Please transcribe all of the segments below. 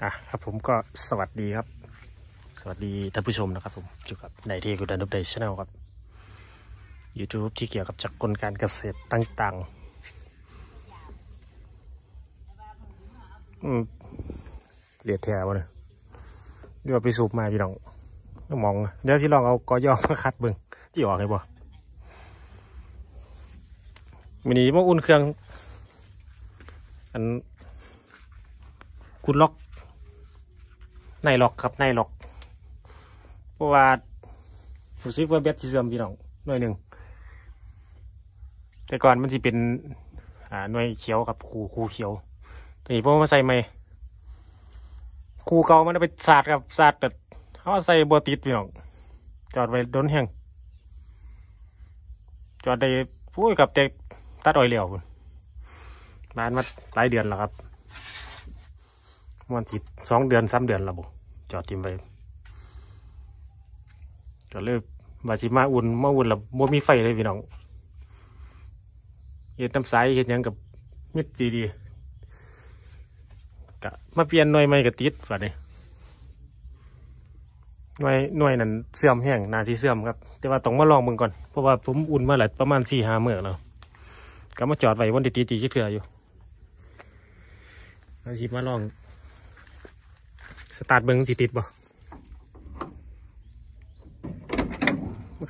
อะครับผมก็สวัสดีครับ สวัสดีท่านผู้ชมนะครับผมอยู่กับในที่กุดันดุบเดชแนลครับ YouTube ที่เกี่ยวกับจักรกลการเกษตรต่างๆอืมเรียดแถวเนี่ยเดี๋ยวไปสูบมาพี่น้องต้องมอง เดี๋ยวสิลองเอากอยอมาคัดเบิ่งที่ออกให้บ่มินี้มาอุ่นเครื่อง อันคุณล็อก ในหลอกครับในหลอก เพราะว่ารู้สึกว่าแบตสิเสื่อมพี่น้องหน่วยหนึ่ง แต่ก่อนมันจะเป็นอ่าหน่วยเขียวกับคูคูเขียวทีนี้พอมาใส่ใหม่คูเก่ามันไปสาดกับสาดแต่เขาใส่บัติดพี่น้องจอดไว้โดนแห้งจอดได้พูดกับแต่ตัดอ้อยเหลวพุ่นบ้านมาหลายเดือนแล้วครับ มันสิสองเดือนสามเดือนละบุจอดทิมไปก็เลยมาสิมาอุ่นมาอุ่นแล้วบ่มีไฟเลยพี่น้องเฮ็ดน้ำใสเฮ็ดยังกับมิดจีดีก็มาเปลี่ยนหน่วยใหม่กับติดฝ่านี้หน่วยหน่วยนั้นเสื่อมแห้งนาสีเสื่อมครับ แต่ว่าต้องมาลองมึงก่อนเพราะว่าผมอุ่นมาหลายประมาณสี่ห้าเมื่อแล้วก็มาจอดไว้วันตีตีๆเกลืออยู่มาสิมาลอง ตาร์ทเบิ้งสิติดบ่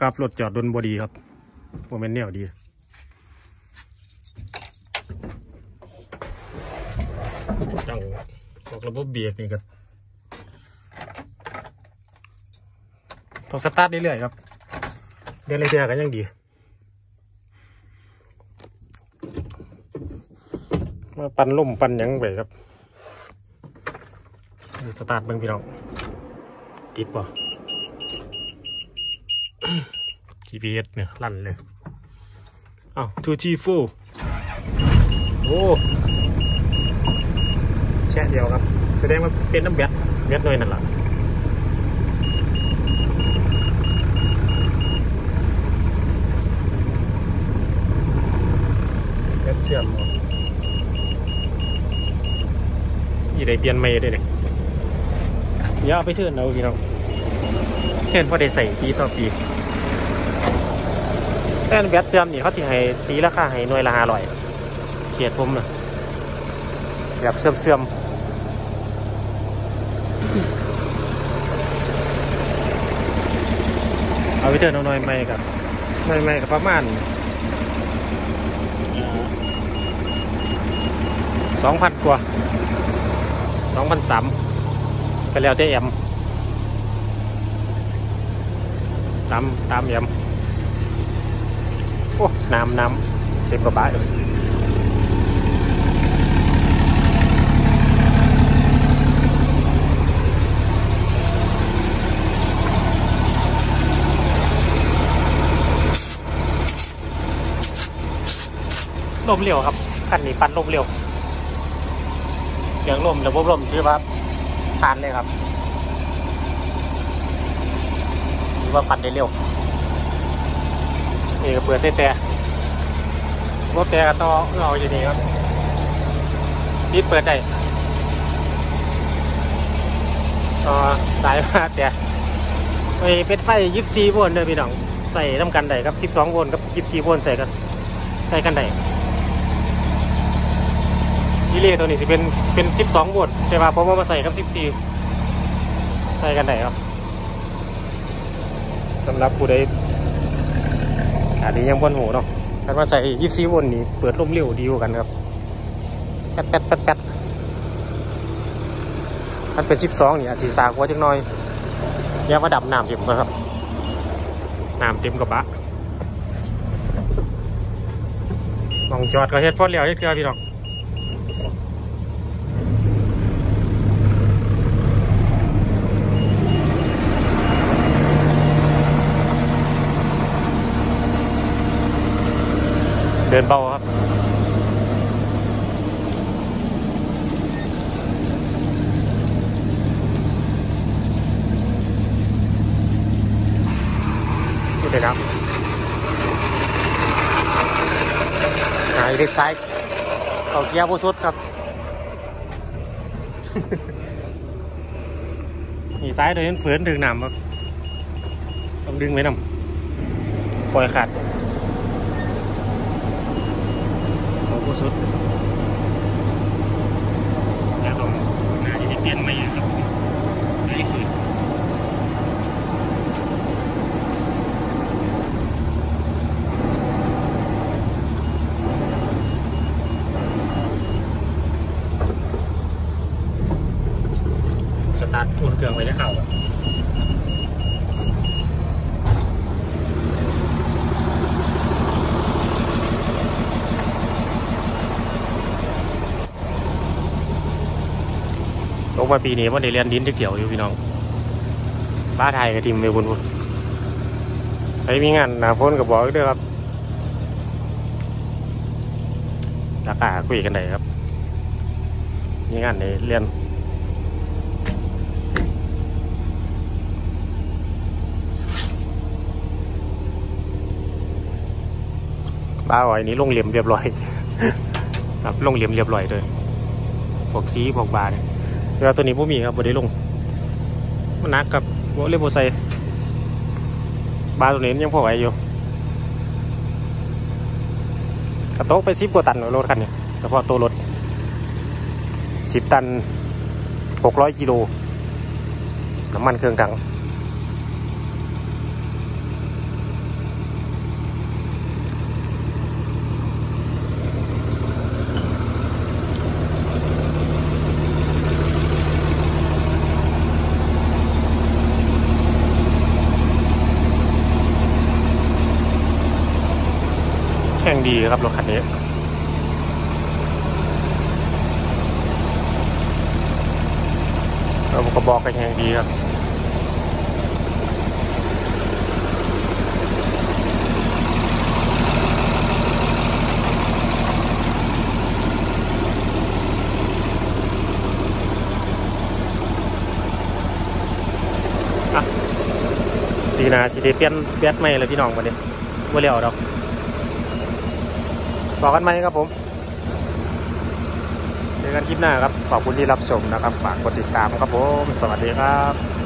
ครับรถจอดดนบดีครับโมเมนต์แนวดีต้องบอกระบบเบรกนี่ครับต้องสตาร์ทเรื่อยๆครับ เดินเรื่อยๆกันยังดีมาปั่นล่มปั่นยังไปครับ สตาร์ทเบิ่งพี่น้องติดป่ะ GPS เนี่ยลั่นเลยอ้าว 2G 4โอ้แช่เดียวครับแสดงว่าเป็นน้ำแบตแบตหน่อยนั่นแหละแบตเชื่อมหมดอีได้เปลี่ยนไม่ได้เลย อย่าไปเทิร์นเอาพี่น้องเทิร์นพอได้ใส่ปีต่อปีแต่อันแบตเสื่อมนี่เขาจะให้ตีราคาให้หน่วยละห้าร้อยเขียดผมนะแบบเสื่อมเสื่อมๆเอาไปเทิร์นเอาหน่อยไม่กับหน่อยไม่กับประมาณสองพันกว่าสองพันสาม ไปแล้วแต่แอมตามตามแอมโอ้น้ำน้ำเต็มกระบะเลยลมเร็วครับคันนี้ปั่นลมเร็วเสียงลมระบบลมที่ว่า ผ่านเลยครับหรือว่าปั่นได้เร็วนี่ก็เปิดเส้นแต่รถแต่ก็ต่อเอาอย่างนี้ครับปิดเปิดได้ต่อสายมาแต่ไอ้เป็นไฟยิบซีโวลต์เด้อพี่น้องใส่น้ำกันได้ครับสิบสองโวลต์กับยิบซีโวลต์ใส่กันใส่กันได้ ดีเลย์ตัวนี้สิเป็นเป็นสิบสองโวลต์แต่ว่าผมเอามาใส่กับสิบสี่ใส่กันได้ครับสำหรับผู้ใดอาจจะยังบนหูเนาะถ้ามาใส่ยี่สิบโวลต์นี่เปิดลมเร็วดีกว่ากันครับแป๊ดแป๊ดแป๊ดแป๊ดถ้าเป็นสิบสองนี่อาจจะสากว่าจังน้อยอย่ามาดับน้ำเต็มนะครับน้ำเต็มกระบะมองจอดก็เฮ็ดพอดแล้วเฮ็ดเกลือพี่น้อง เดินเบาครับนี่เลยครับหายเล็กซ้ายเอาเกียร์โบสุดครับ นี่ซ้ายตัวนี้เฝืนดึงน้ำครับ ต้องดึงไว้นำปล่อยขาด โอ้สุดแล้วต้องน่าจะได้เปลี่ยนไหม่ครับใช้ฝืนสตาร์ทอุ่นเครื่องไว้ได้ข่าวครับ ลงมาปีนี้ว่าได้เรียนดินที่เกี่ยวอยู่พี่น้องบ้าไทยกับทีมเมบุญพุ่นใครมีงานหนาพ้นกับบอกด้วยครับราคาคุยกันได้ครับมีงานในเรียนบ้าอ่อยนี้ลงเหลี่ยมเรียบร้อย ครับลงเหลี่ยมเรียบร้อยเลยพวกสีพวกบาเนี่ย เรือตัวนี้พ่มีครับบได้ลง มันนักกับโบเล่โบไซบาตัวนี้ยังพอไหวอยู่กระโต๊ะไปสิบกว่าตันรถคันนี้เฉพาะตัวรถสิบตันหกร้อยกิโลน้ำมันเครื่องกัง ดีครับรถคันนี้เราก็บอกกันแข่งดีครับอะดีนะสิได้เปลี่ยนเปลี่ยนไม่เลยพี่น้องวันนี้ว่าเลี้ยวดอก ต่อกกันไหมครับผมเจอกันคลิปหน้าครับ ขอบคุณที่รับชมนะครับ ฝากกดติดตามครับผม สวัสดีครับ